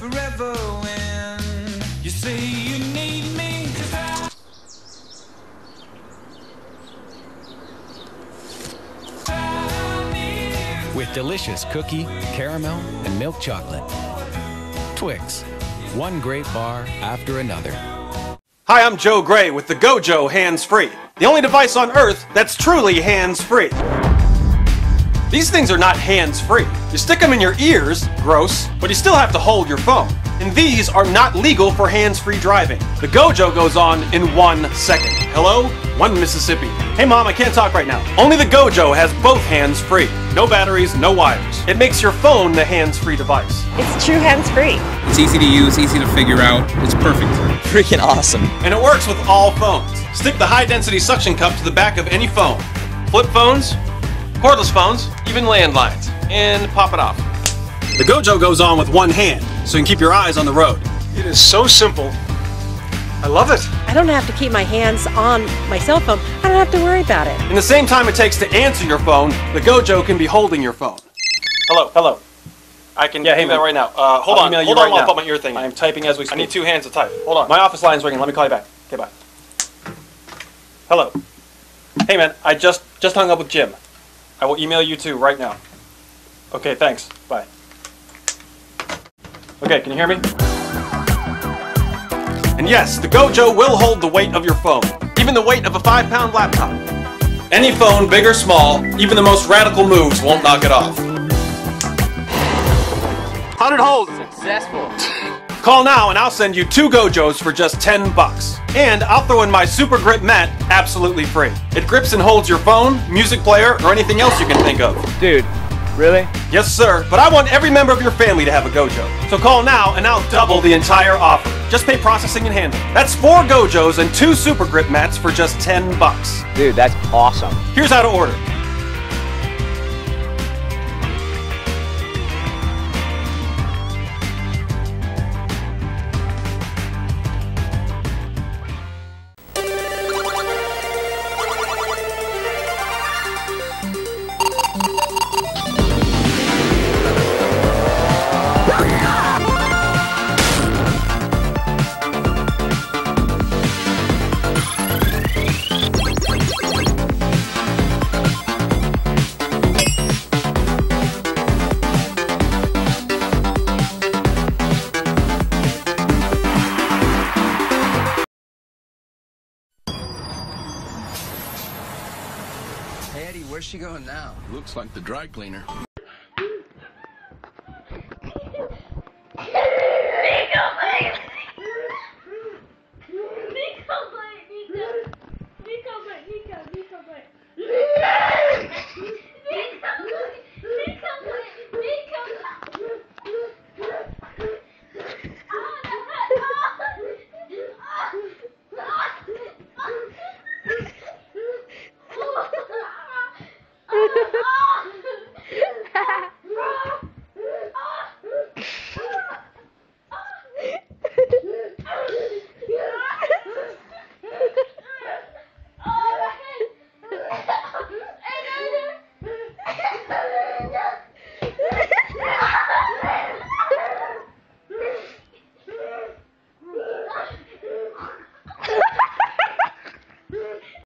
forever when you say you need me. With delicious cookie, caramel, and milk chocolate. Twix, one great bar after another. Hi, I'm Joe Gray with the Gojo Hands Free, the only device on earth that's truly hands free. These things are not hands free. You stick them in your ears, gross, but you still have to hold your phone. And these are not legal for hands free driving. The Gojo goes on in one second. Hello? One Mississippi. Hey mom, I can't talk right now. Only the Gojo has both hands free. No batteries, no wires. It makes your phone the hands free device. It's true hands free. It's easy to use, easy to figure out. It's perfect. Freaking awesome. And it works with all phones. Stick the high density suction cup to the back of any phone. Flip phones, cordless phones, even landlines, and pop it off. The Gojo goes on with one hand, so you can keep your eyes on the road. It is so simple. I love it. I don't have to keep my hands on my cell phone. I don't have to worry about it. In the same time it takes to answer your phone, the Gojo can be holding your phone. Hello, hello. I can Yeah, hey, do that man. right now. Uh, hold I'll on, email you hold right on while I now. put my ear thing. I am typing as we speak. I need two hands to type. Hold on. My office line's ringing. Let me call you back. Okay, bye. Hello. Hey, man. I just just hung up with Jim. I will email you too right now. Okay, thanks. Bye. Okay, can you hear me? And yes, the Gojo will hold the weight of your phone, even the weight of a five-pound laptop. Any phone, big or small, even the most radical moves won't knock it off. How'd it hold? Successful. Call now and I'll send you two Gojos for just 10 bucks. And I'll throw in my Super Grip mat absolutely free. It grips and holds your phone, music player, or anything else you can think of. Dude, really? Yes, sir, but I want every member of your family to have a Gojo. So call now and I'll double the entire offer. Just pay processing and handling. That's four Gojos and two Super Grip mats for just 10 bucks. Dude, that's awesome. Here's how to order. Eddie, where's she going now? Looks like the dry cleaner.